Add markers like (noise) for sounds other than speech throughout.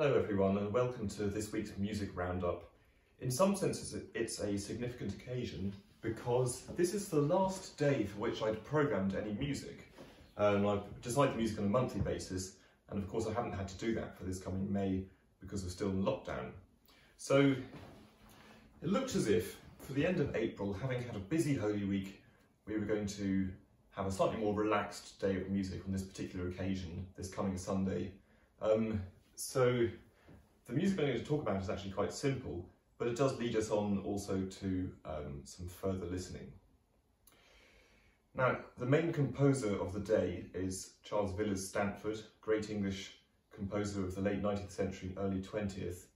Hello everyone and welcome to this week's music roundup. In some senses it's a significant occasion because this is the last day for which I'd programmed any music. Um, I've designed the music on a monthly basis and of course I haven't had to do that for this coming May because we're still in lockdown. So it looked as if for the end of April, having had a busy Holy Week, we were going to have a slightly more relaxed day of music on this particular occasion, this coming Sunday. Um, so the music I'm going to talk about is actually quite simple, but it does lead us on also to um, some further listening. Now, the main composer of the day is Charles Villiers Stanford, great English composer of the late 19th century, early 20th,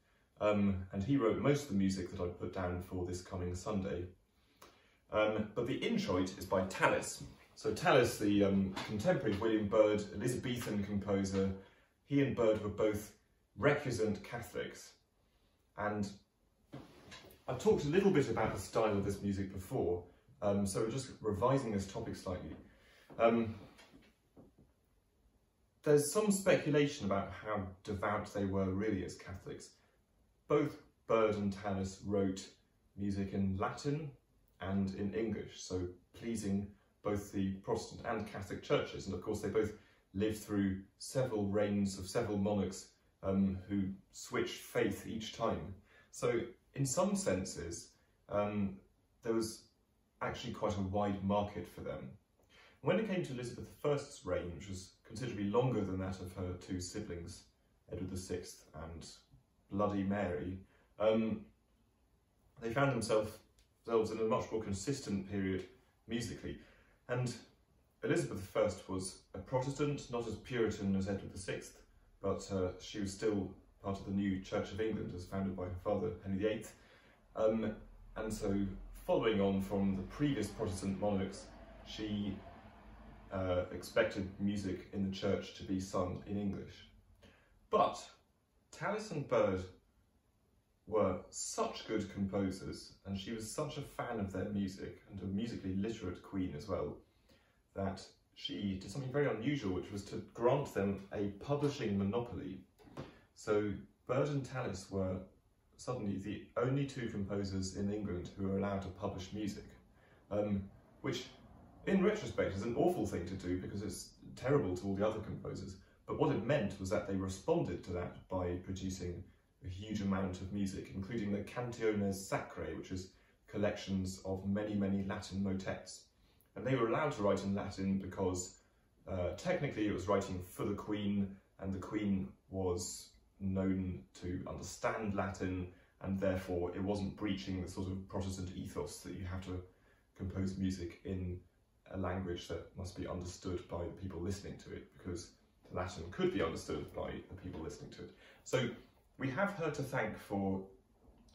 um, and he wrote most of the music that I put down for this coming Sunday. Um, but the introit is by Tallis, so Tallis, the um, contemporary of William Byrd, Elizabethan composer, he and Byrd were both recusant Catholics. And I've talked a little bit about the style of this music before, um, so we're just revising this topic slightly. Um, there's some speculation about how devout they were really as Catholics. Both Byrd and Tallis wrote music in Latin and in English, so pleasing both the Protestant and Catholic churches. And of course, they both lived through several reigns of several monarchs um, who switched faith each time. So in some senses, um, there was actually quite a wide market for them. When it came to Elizabeth I's reign, which was considerably longer than that of her two siblings, Edward VI and Bloody Mary, um, they found themselves in a much more consistent period musically. And Elizabeth I was a Protestant, not as Puritan as Edward VI, but uh, she was still part of the new Church of England as founded by her father, Henry VIII. Um, and so following on from the previous Protestant monarchs, she uh, expected music in the church to be sung in English. But Tallis and Byrd were such good composers and she was such a fan of their music and a musically literate queen as well that she did something very unusual which was to grant them a publishing monopoly. So Byrd and Tallis were suddenly the only two composers in England who were allowed to publish music, um, which in retrospect is an awful thing to do because it's terrible to all the other composers. But what it meant was that they responded to that by producing a huge amount of music, including the Cantiones Sacrae, which is collections of many, many Latin motets. And they were allowed to write in Latin because uh, technically it was writing for the Queen, and the Queen was known to understand Latin, and therefore it wasn't breaching the sort of Protestant ethos that you have to compose music in a language that must be understood by the people listening to it, because Latin could be understood by the people listening to it. So we have her to thank for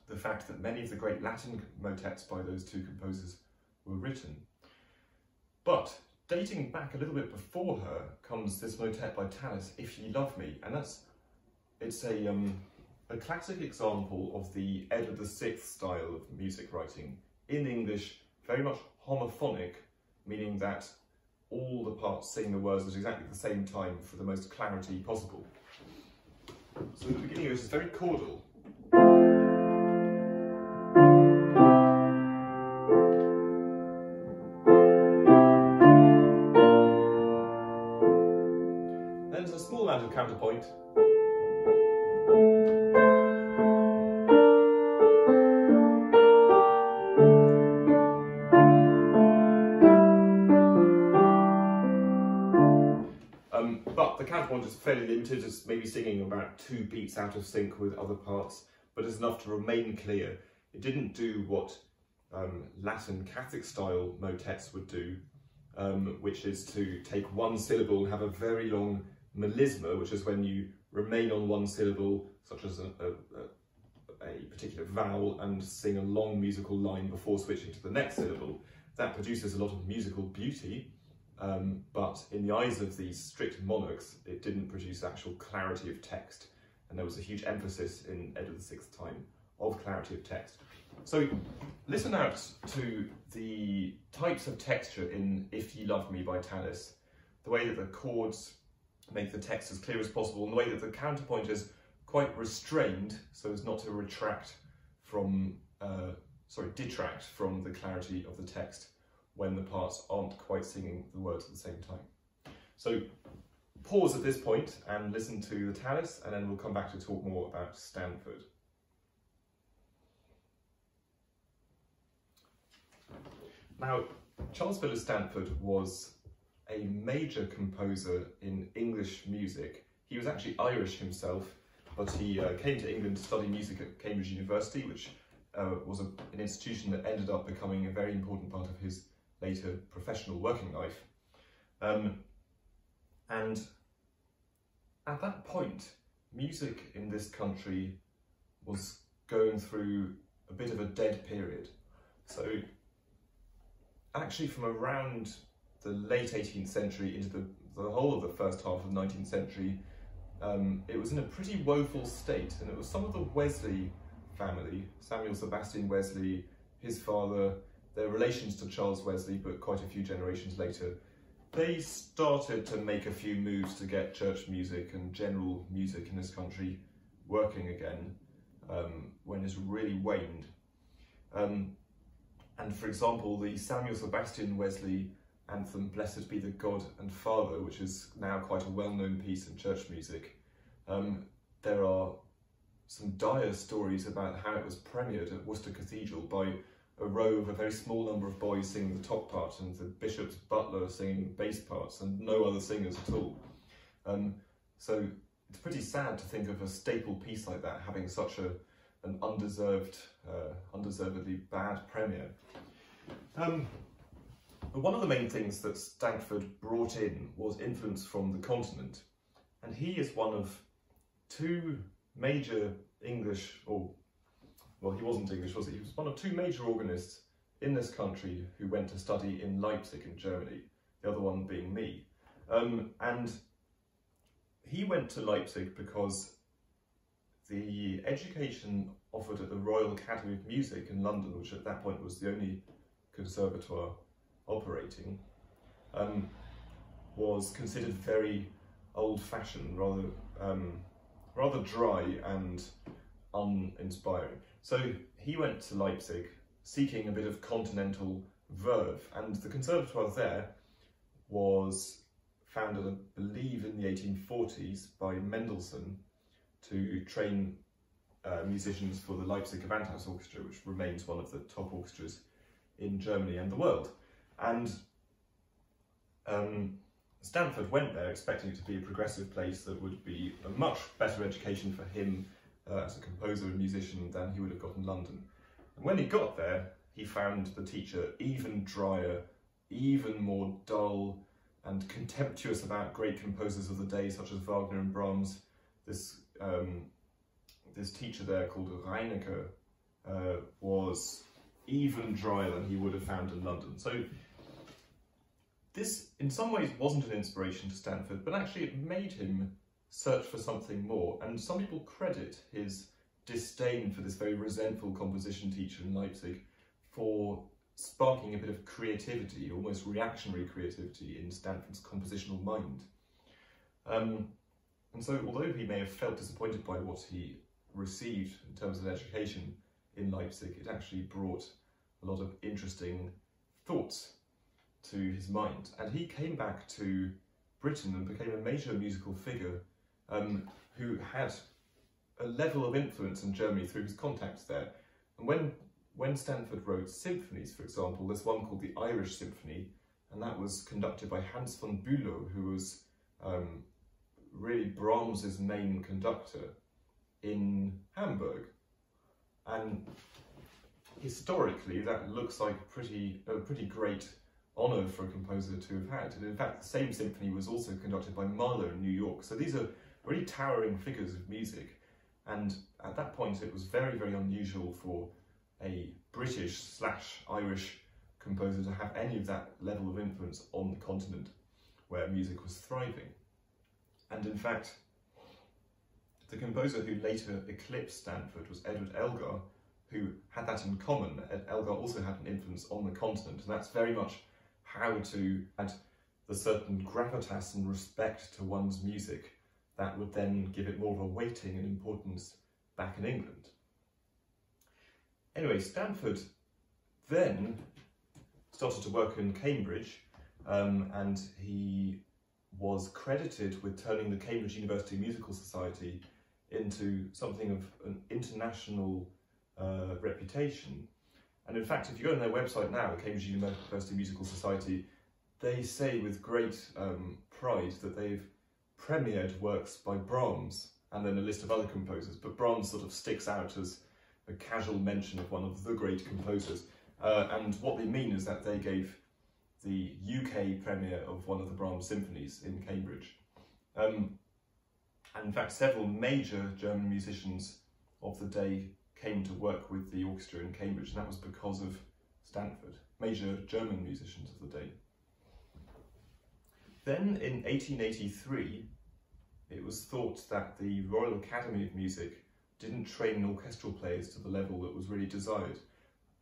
the fact that many of the great Latin motets by those two composers were written. But dating back a little bit before her comes this motet by Tallis, If Ye Love Me, and that's it's a um, a classic example of the Edward VI style of music writing in English, very much homophonic, meaning that all the parts sing the words at exactly the same time for the most clarity possible. So the beginning of this is very chordal. A small amount of counterpoint. is fairly limited, just maybe singing about two beats out of sync with other parts, but it's enough to remain clear. It didn't do what um, Latin Catholic style motets would do, um, which is to take one syllable and have a very long melisma, which is when you remain on one syllable, such as a, a, a particular vowel, and sing a long musical line before switching to the next syllable. That produces a lot of musical beauty, um, but in the eyes of these strict monarchs, it didn't produce actual clarity of text. And there was a huge emphasis in Edward VI's time of clarity of text. So listen out to the types of texture in If Ye Love Me by Tallis, the way that the chords make the text as clear as possible, and the way that the counterpoint is quite restrained so as not to retract from, uh, sorry, detract from the clarity of the text when the parts aren't quite singing the words at the same time. So pause at this point and listen to the Tallis and then we'll come back to talk more about Stanford. Now, Charles Villiers Stanford was a major composer in English music. He was actually Irish himself, but he uh, came to England to study music at Cambridge University, which uh, was a, an institution that ended up becoming a very important part of his later professional working life. Um, and at that point, music in this country was going through a bit of a dead period. So actually from around the late 18th century into the, the whole of the first half of the 19th century, um, it was in a pretty woeful state and it was some of the Wesley family, Samuel Sebastian Wesley, his father, their relations to Charles Wesley, but quite a few generations later, they started to make a few moves to get church music and general music in this country working again um, when it's really waned. Um, and for example, the Samuel Sebastian Wesley anthem, Blessed be the God and Father, which is now quite a well-known piece in church music, um, there are some dire stories about how it was premiered at Worcester Cathedral by a row of a very small number of boys singing the top part and the bishop's butler singing bass parts and no other singers at all. Um, so it's pretty sad to think of a staple piece like that having such a an undeserved, uh, undeservedly bad premiere. Um, one of the main things that Stanford brought in was influence from the continent, and he is one of two major English, or well, he wasn't English, was he? He was one of two major organists in this country who went to study in Leipzig in Germany, the other one being me. Um, and he went to Leipzig because the education offered at the Royal Academy of Music in London, which at that point was the only conservatoire operating, um, was considered very old-fashioned, rather um, rather dry and uninspiring. So he went to Leipzig seeking a bit of continental verve, and the conservatoire there was founded, I believe, in the 1840s by Mendelssohn to train uh, musicians for the Leipzig Gewandhaus Orchestra, which remains one of the top orchestras in Germany and the world. And um, Stanford went there expecting it to be a progressive place that would be a much better education for him uh, as a composer and musician than he would have got in London. And when he got there, he found the teacher even drier, even more dull and contemptuous about great composers of the day such as Wagner and Brahms. This, um, this teacher there called Reinecke uh, was even drier than he would have found in London. So this, in some ways, wasn't an inspiration to Stanford, but actually it made him search for something more. And some people credit his disdain for this very resentful composition teacher in Leipzig for sparking a bit of creativity, almost reactionary creativity in Stanford's compositional mind. Um, and so although he may have felt disappointed by what he received in terms of education in Leipzig, it actually brought a lot of interesting thoughts to his mind. And he came back to Britain and became a major musical figure um, who had a level of influence in Germany through his contacts there. And when, when Stanford wrote symphonies, for example, there's one called the Irish Symphony, and that was conducted by Hans von Bülow, who was um, really Brahms's main conductor in Hamburg. And historically, that looks like pretty, a pretty great honour for a composer to have had. And in fact, the same symphony was also conducted by Mahler in New York. So these are really towering figures of music. And at that point, it was very, very unusual for a British slash Irish composer to have any of that level of influence on the continent where music was thriving. And in fact, the composer who later eclipsed Stanford was Edward Elgar, who had that in common. Elgar also had an influence on the continent, and that's very much how to add the certain gravitas and respect to one's music that would then give it more of a weighting and importance back in England. Anyway, Stanford then started to work in Cambridge um, and he was credited with turning the Cambridge University Musical Society into something of an international uh, reputation. And in fact, if you go on their website now, Cambridge University Musical Society, they say with great um, pride that they've premiered works by Brahms and then a list of other composers, but Brahms sort of sticks out as a casual mention of one of the great composers. Uh, and what they mean is that they gave the UK premiere of one of the Brahms symphonies in Cambridge. Um, and in fact, several major German musicians of the day came to work with the orchestra in Cambridge, and that was because of Stanford, major German musicians of the day. Then in 1883, it was thought that the Royal Academy of Music didn't train orchestral players to the level that was really desired.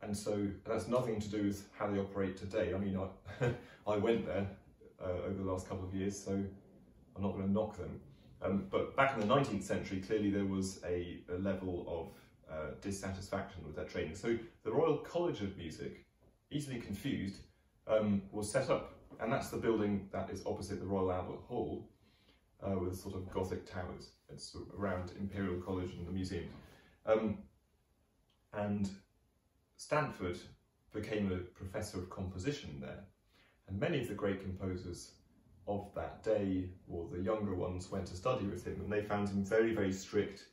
And so that's nothing to do with how they operate today. I mean, I, (laughs) I went there uh, over the last couple of years, so I'm not going to knock them. Um, but back in the 19th century, clearly there was a, a level of uh, dissatisfaction with their training. So the Royal College of Music, easily confused, um, was set up. And that's the building that is opposite the Royal Albert Hall, uh, with sort of Gothic towers. It's around Imperial College and the museum. Um, and Stanford became a professor of composition there. And many of the great composers of that day, or the younger ones, went to study with him, and they found him very, very strict.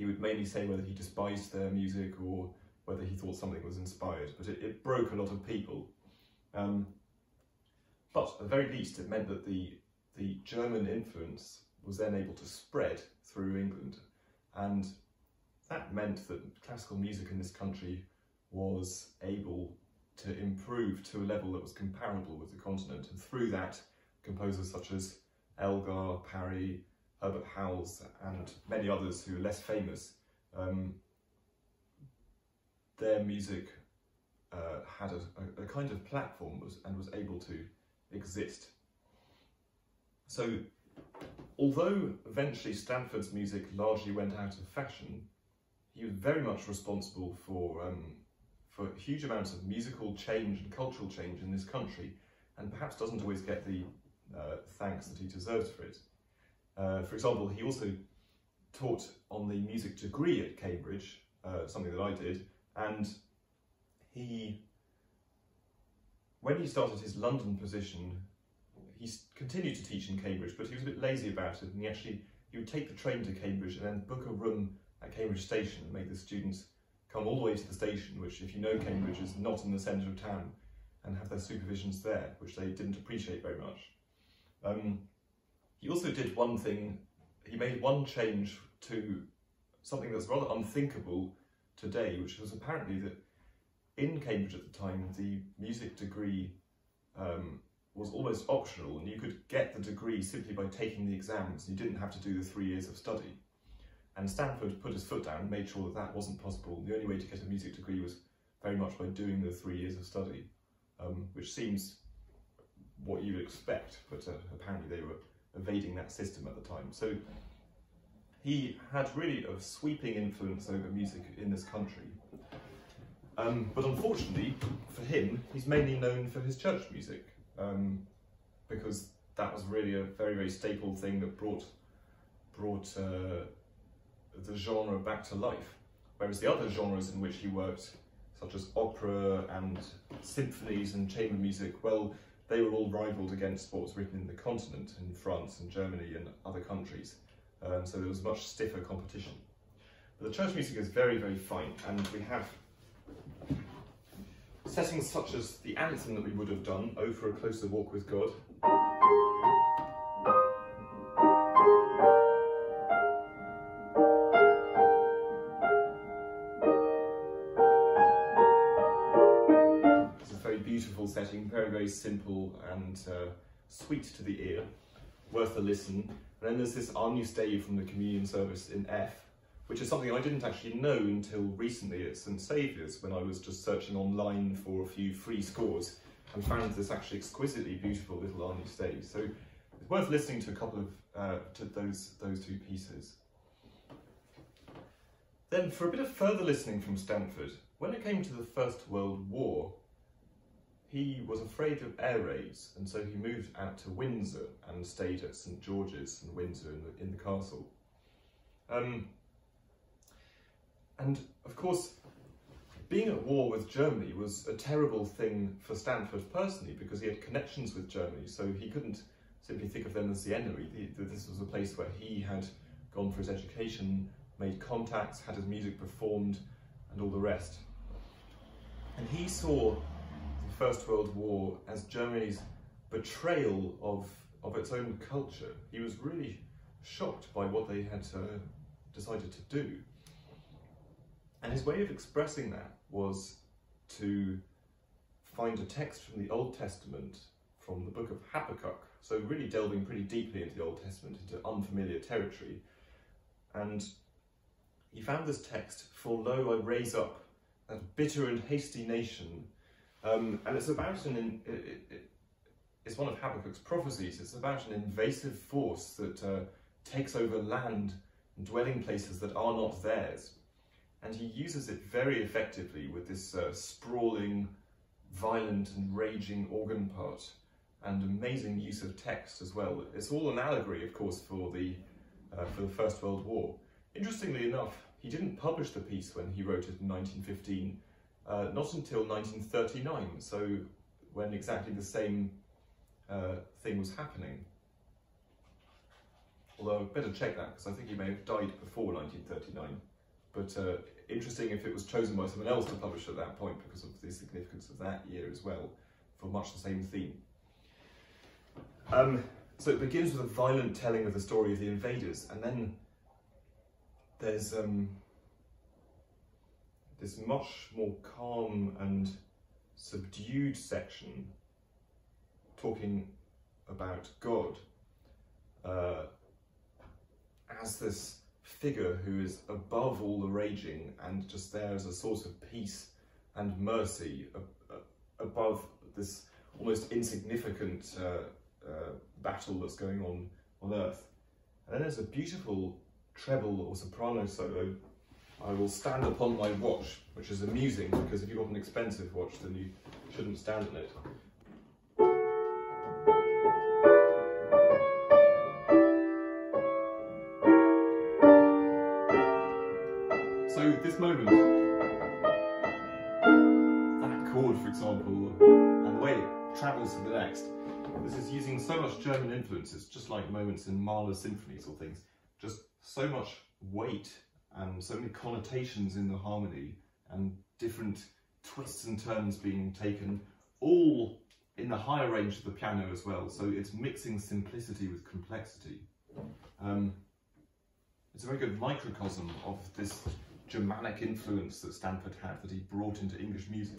He would mainly say whether he despised their music or whether he thought something was inspired, but it, it broke a lot of people. Um, but at the very least, it meant that the, the German influence was then able to spread through England, and that meant that classical music in this country was able to improve to a level that was comparable with the continent, and through that, composers such as Elgar, Parry, Herbert Howells, and many others who are less famous, um, their music uh, had a, a, kind of platform was, and was able to exist. So, although eventually Stanford's music largely went out of fashion, he was very much responsible for um, for huge amounts of musical change and cultural change in this country, and perhaps doesn't always get the uh, thanks that he deserves for it. Uh, for example, he also taught on the music degree at Cambridge, uh, something that I did, and he, when he started his London position, he continued to teach in Cambridge, but he was a bit lazy about it, and he actually he would take the train to Cambridge and then book a room at Cambridge Station and make the students come all the way to the station, which if you know Cambridge is not in the centre of town, and have their supervisions there, which they didn't appreciate very much. Um, he also did one thing, he made one change to something that's rather unthinkable today, which was apparently that in Cambridge at the time, the music degree um, was almost optional and you could get the degree simply by taking the exams. You didn't have to do the three years of study. And Stanford put his foot down and made sure that that wasn't possible. The only way to get a music degree was very much by doing the three years of study, um, which seems what you would expect, but uh, apparently they were evading that system at the time. So he had really a sweeping influence over music in this country. Um, but unfortunately for him, he's mainly known for his church music um, because that was really a very, very staple thing that brought brought uh, the genre back to life. Whereas the other genres in which he worked, such as opera and symphonies and chamber music, well, they were all rivaled against was written in the continent, in France and Germany and other countries. Um, so there was much stiffer competition. But the church music is very, very fine, and we have settings such as the anthem that we would have done, Oh for a Closer Walk with God, very, simple and uh, sweet to the ear, worth a listen. And then there's this Agnus Dei from the communion service in F, which is something I didn't actually know until recently at St Saviour's when I was just searching online for a few free scores and found this actually exquisitely beautiful little Agnus Dei. So it's worth listening to a couple of uh, to those, those two pieces. Then for a bit of further listening from Stanford, when it came to the First World War, he was afraid of air raids and so he moved out to Windsor and stayed at St George's in Windsor in the, in the castle. Um, and of course, being at war with Germany was a terrible thing for Stanford personally because he had connections with Germany, so he couldn't simply think of them as the enemy. This was a place where he had gone for his education, made contacts, had his music performed, and all the rest. And he saw First World War as Germany's betrayal of, of its own culture. He was really shocked by what they had uh, decided to do. And his way of expressing that was to find a text from the Old Testament from the book of Habakkuk, so really delving pretty deeply into the Old Testament, into unfamiliar territory. And he found this text, For lo, I raise up that bitter and hasty nation. Um, and it's about an, it, it, it, it's one of Habakkuk's prophecies, it's about an invasive force that uh, takes over land and dwelling places that are not theirs and he uses it very effectively with this uh, sprawling, violent and raging organ part and amazing use of text as well. It's all an allegory, of course, for the, uh, for the First World War. Interestingly enough, he didn't publish the piece when he wrote it in 1915, uh, not until 1939, so when exactly the same uh, thing was happening. Although I'd better check that, because I think he may have died before 1939 but uh, interesting if it was chosen by someone else to publish at that point because of the significance of that year as well, for much the same theme. Um, so it begins with a violent telling of the story of the invaders, and then there's um, this much more calm and subdued section talking about God uh, as this figure who is above all the raging and just there as a source of peace and mercy above this almost insignificant uh, uh, battle that's going on on earth. And then there's a beautiful treble or soprano solo. I will stand upon my watch, which is amusing because if you've got an expensive watch, then you shouldn't stand on it. So this moment, that chord, for example, and the way it travels to the next, this is using so much German influences, just like moments in Mahler symphonies or things, just so much weight and so many connotations in the harmony and different twists and turns being taken, all in the higher range of the piano as well. So it's mixing simplicity with complexity. Um, it's a very good microcosm of this Germanic influence that Stanford had that he brought into English music.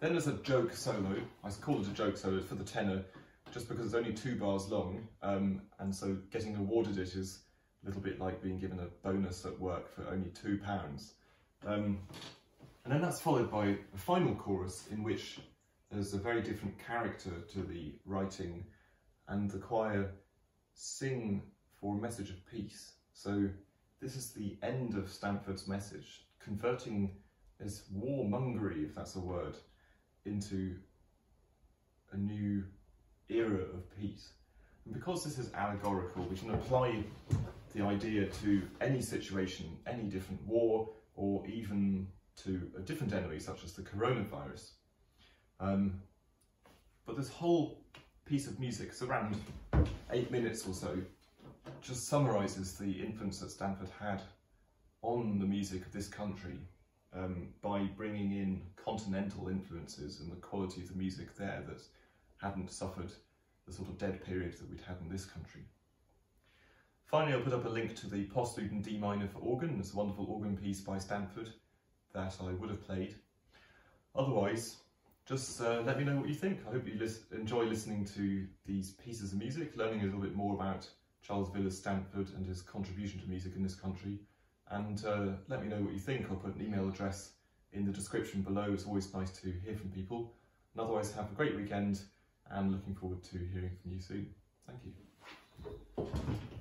Then there's a joke solo. I call it a joke solo for the tenor just because it's only two bars long um, and so getting awarded it is a little bit like being given a bonus at work for only two pounds. Um, and then that's followed by a final chorus in which there's a very different character to the writing and the choir sing for a message of peace. So this is the end of Stanford's message, converting this warmongery, if that's a word, into a new era of peace. And because this is allegorical, we can apply the idea to any situation, any different war, or even to a different enemy, such as the coronavirus. Um, but this whole piece of music, it's around eight minutes or so, just summarises the influence that Stanford had on the music of this country um, by bringing in continental influences and the quality of the music there that hadn't suffered the sort of dead period that we'd had in this country. Finally, I'll put up a link to the Postlude in D minor for organ. It's a wonderful organ piece by Stanford that I would have played. Otherwise, just uh, let me know what you think. I hope you lis enjoy listening to these pieces of music, learning a little bit more about Charles Villiers Stanford and his contribution to music in this country. And uh, let me know what you think. I'll put an email address in the description below. It's always nice to hear from people. And otherwise, have a great weekend and looking forward to hearing from you soon. Thank you.